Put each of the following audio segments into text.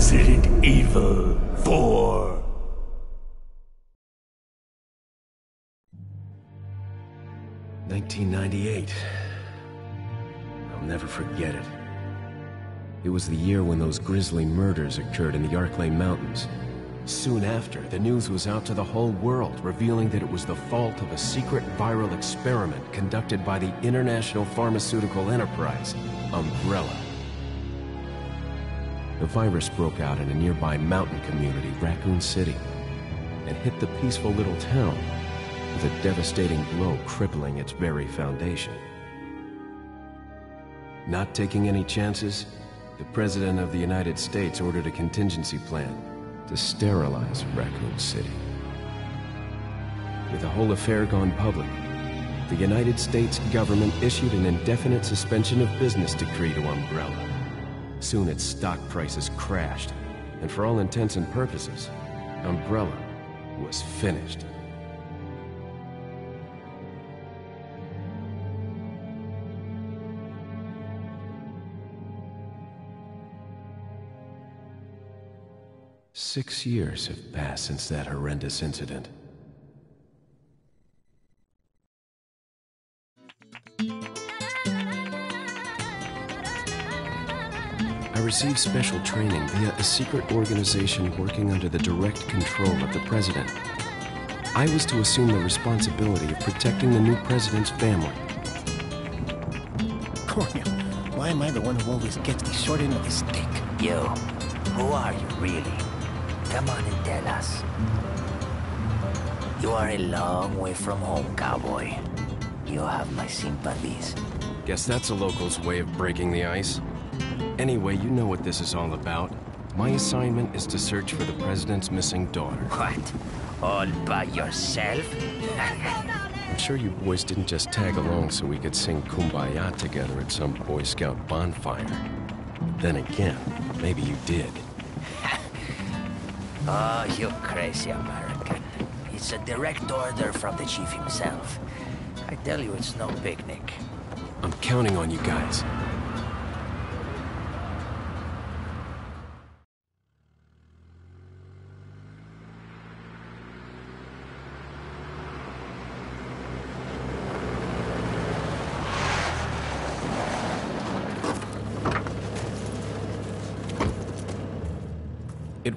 Resident Evil 4. Nineteen ninety-eight. I'll never forget it. It was the year when those grisly murders occurred in the Arklay Mountains. Soon after, the news was out to the whole world, revealing that it was the fault of a secret viral experiment conducted by the international pharmaceutical enterprise, Umbrella. The virus broke out in a nearby mountain community, Raccoon City, and hit the peaceful little town with a devastating blow crippling its very foundation. Not taking any chances, the President of the United States ordered a contingency plan to sterilize Raccoon City. With the whole affair gone public, the United States government issued an indefinite suspension of business decree to Umbrella. Soon its stock prices crashed, and for all intents and purposes, Umbrella was finished. Six years have passed since that horrendous incident. I received special training via a secret organization working under the direct control of the president. I was to assume the responsibility of protecting the new president's family. Cornel, why am I the one who always gets the short end of the stick? You, who are you really? Come on and tell us. You are a long way from home, cowboy. You have my sympathies. Guess that's a local's way of breaking the ice. Anyway, you know what this is all about. My assignment is to search for the president's missing daughter. What? All by yourself? I'm sure you boys didn't just tag along so we could sing Kumbaya together at some Boy Scout bonfire. Then again, maybe you did. Oh, you crazy American. It's a direct order from the chief himself. I tell you, it's no picnic. I'm counting on you guys.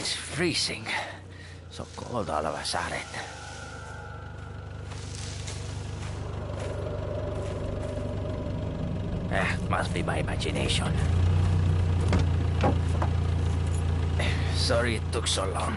It's freezing. So cold all of a sudden. Ah, must be my imagination. Sorry it took so long.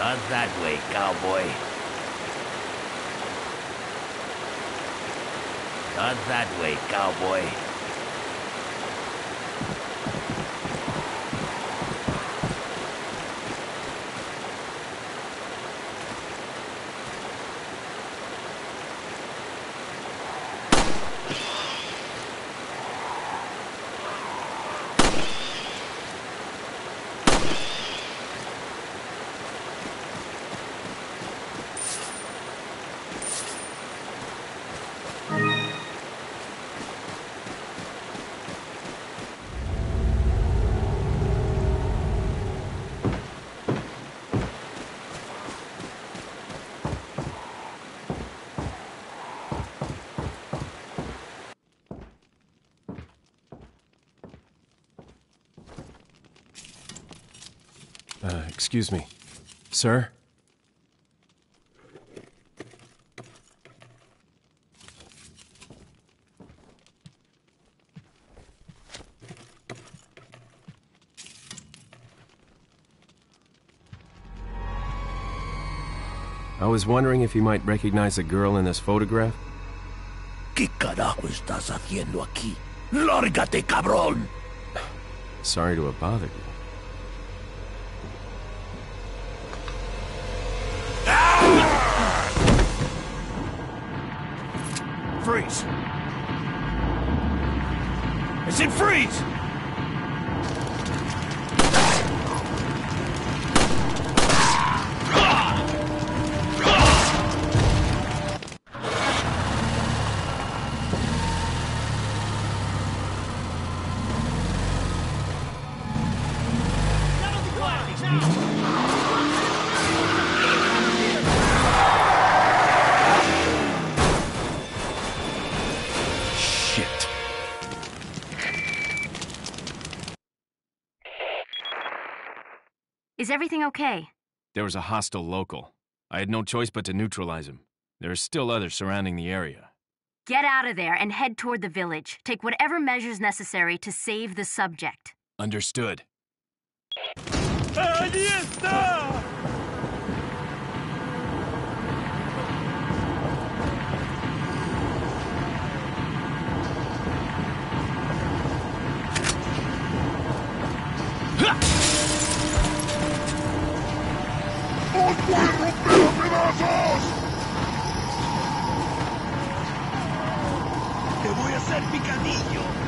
Not that way, cowboy. Not that way, cowboy. Excuse me. Sir? I was wondering if you might recognize the girl in this photograph? ¿Qué carajo estás haciendo aquí? ¡Lárgate, cabrón! Sorry to have bothered you. I everything okay? There was a hostile local. I had no choice but to neutralize him. There are still others surrounding the area. Get out of there and head toward the village. Take whatever measures necessary to save the subject. Understood. ¡Allí está! ¡Te voy a hacer picadillo!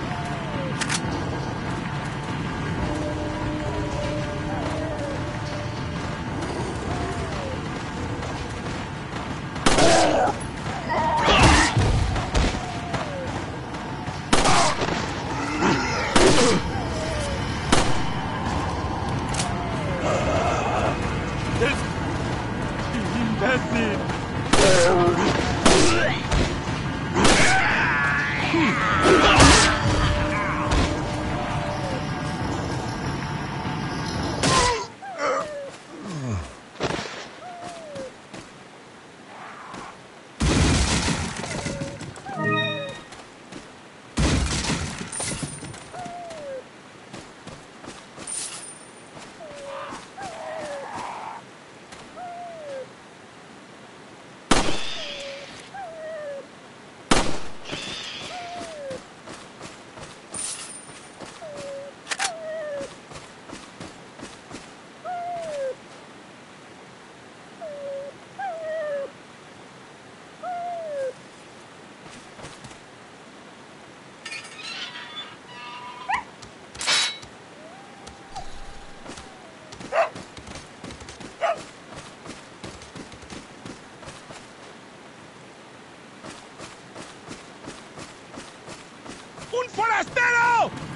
Forastero!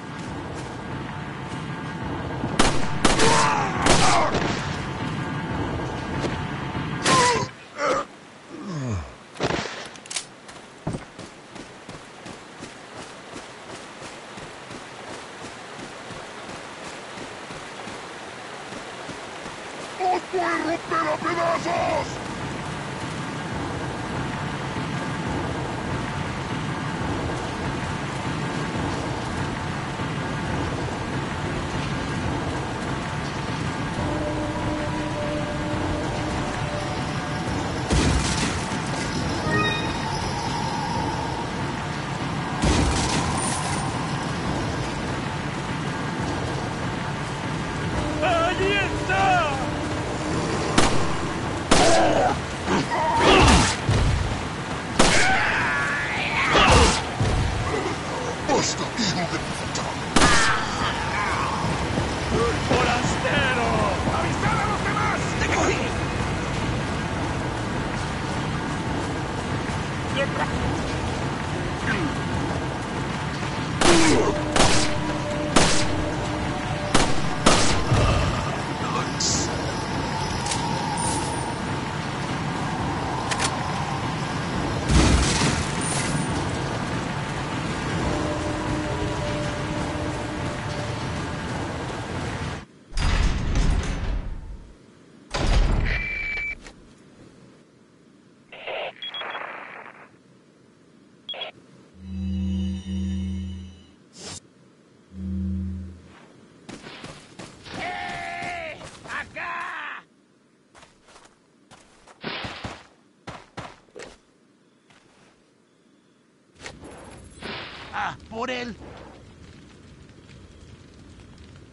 ¡Ah, por él!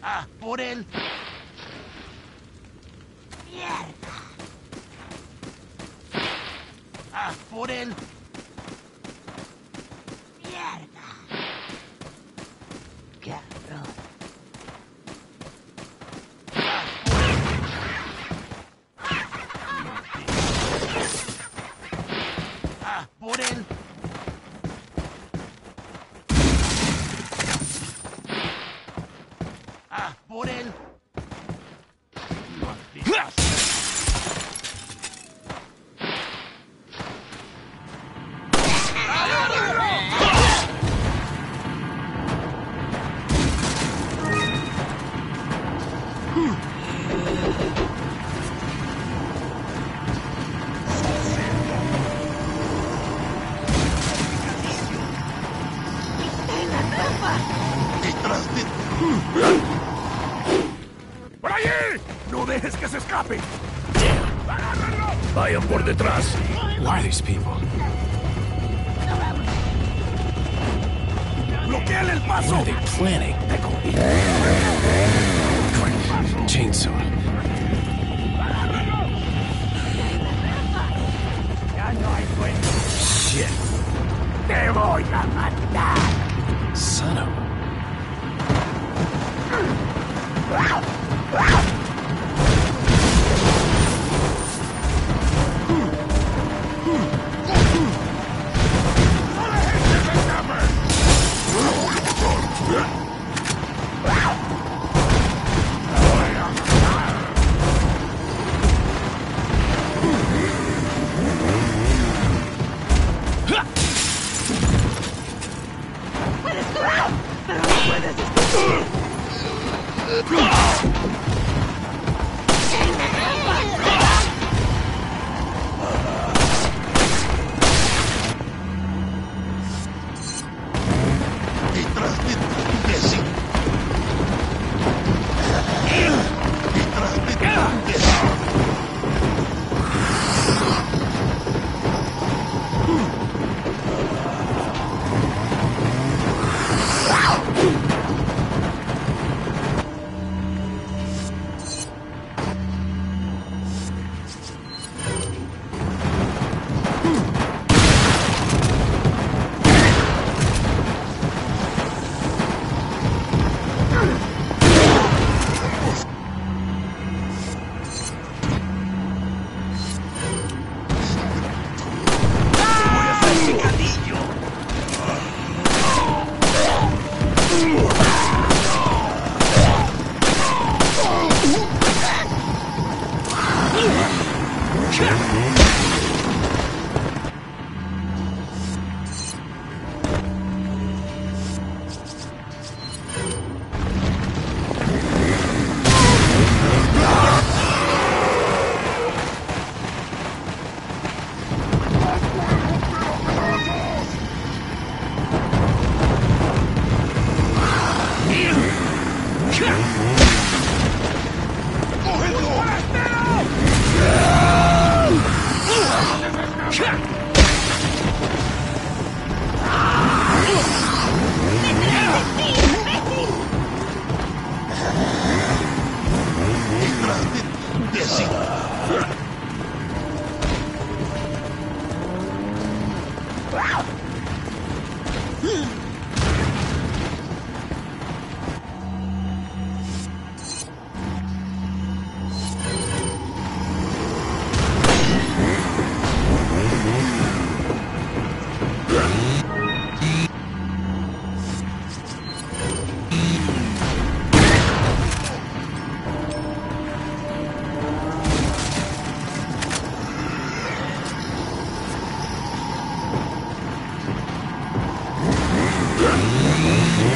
¡Ah, por él! El Paso! What are they planning? Crap. Chainsaw. Shit. Te voy a matar. Son of...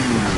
Mm-hmm.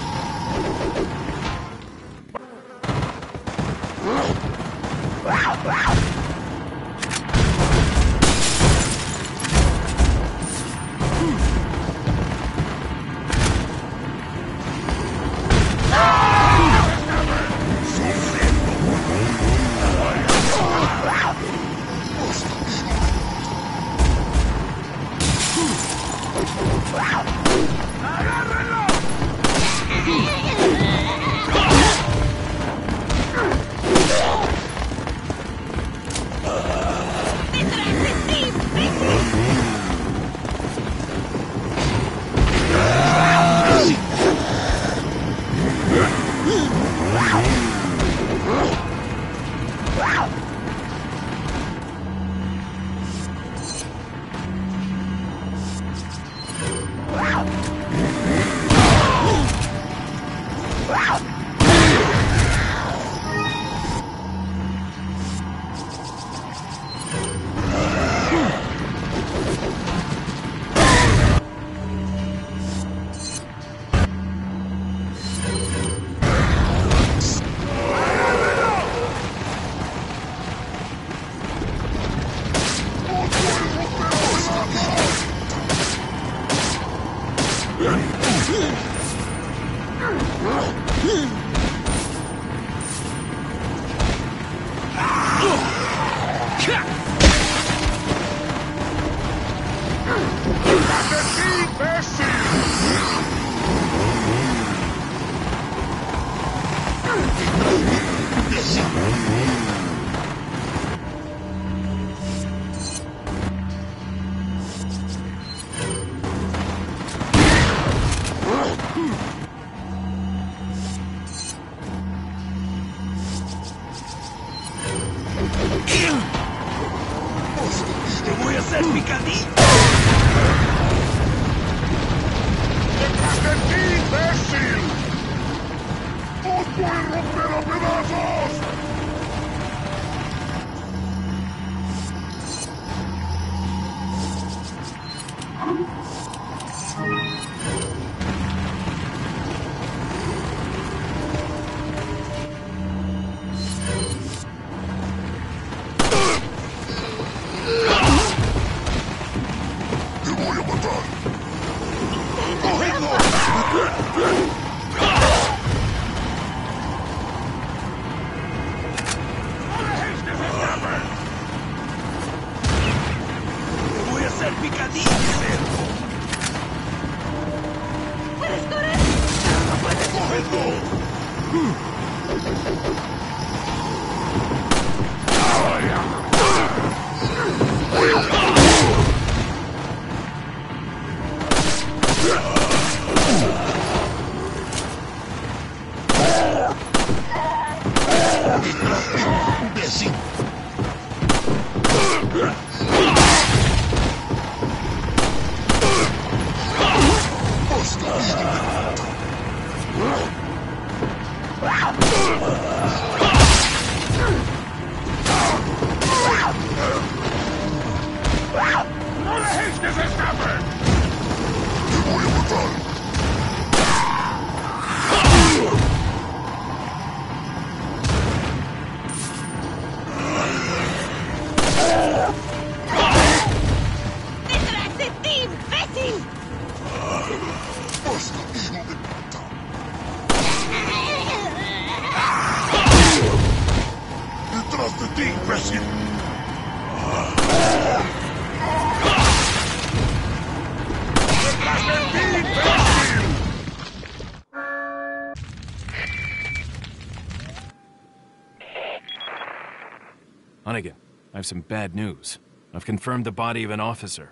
some bad news. I've confirmed the body of an officer.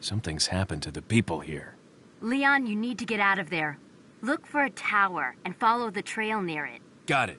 Something's happened to the people here. Leon, you need to get out of there. Look for a tower and follow the trail near it. Got it.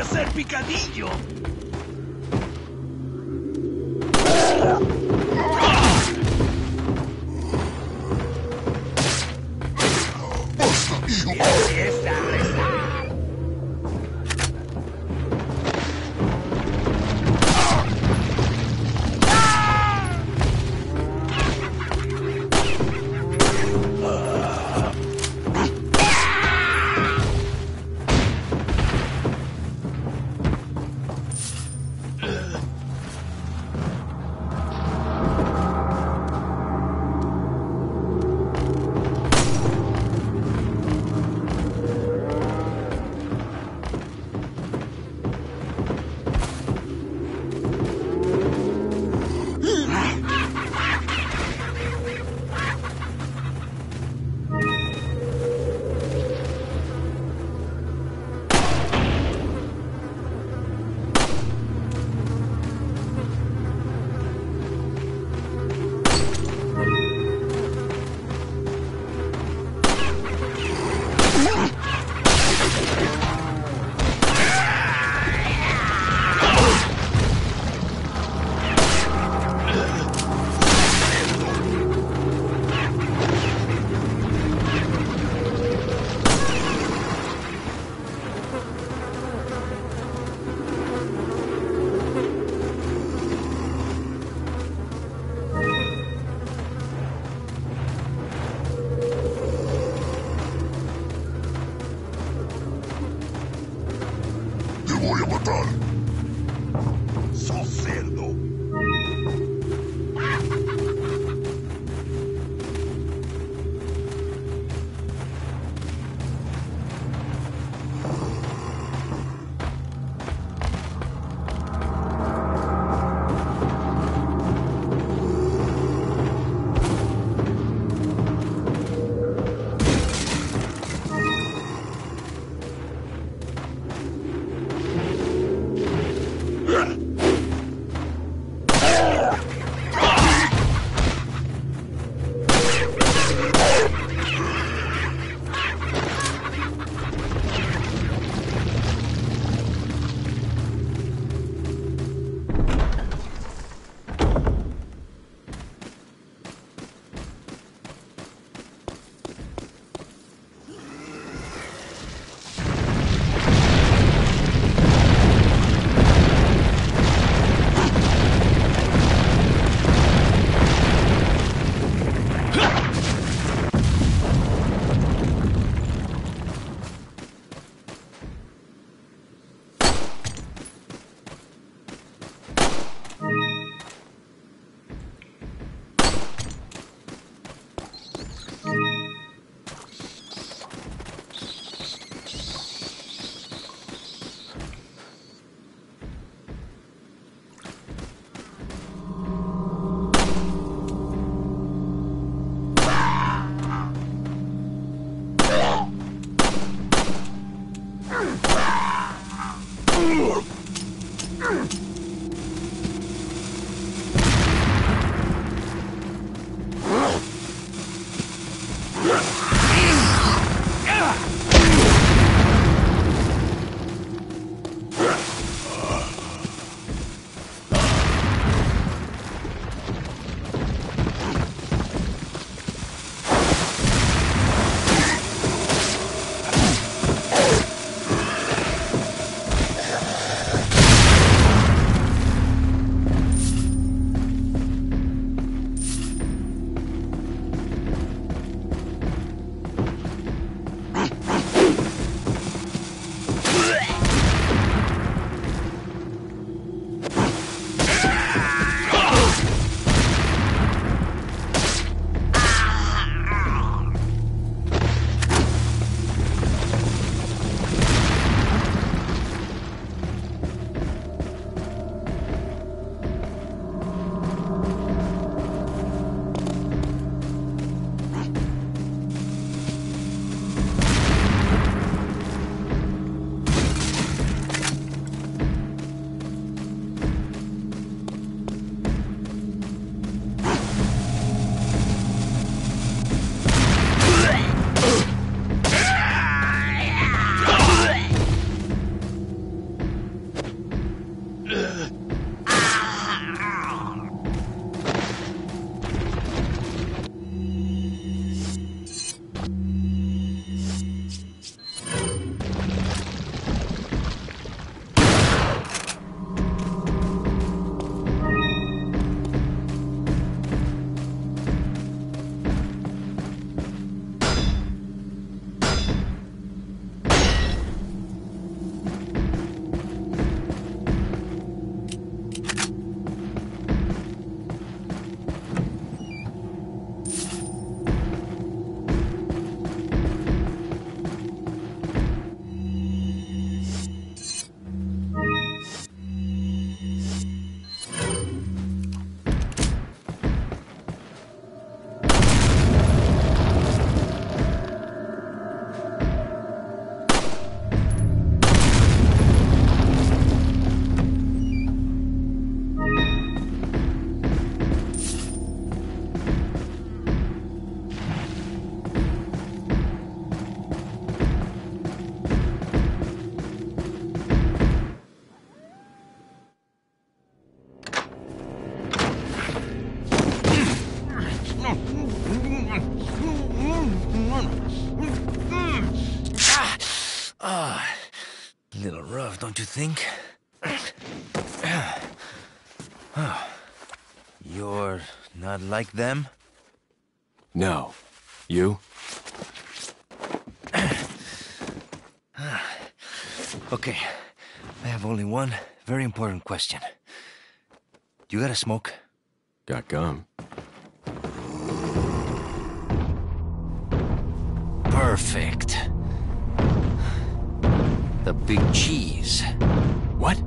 A hacer picadillo. Think? You're not like them? No. You? Okay, I have only one very important question. You got a smoke? Got gum. Perfect. The big cheese. What?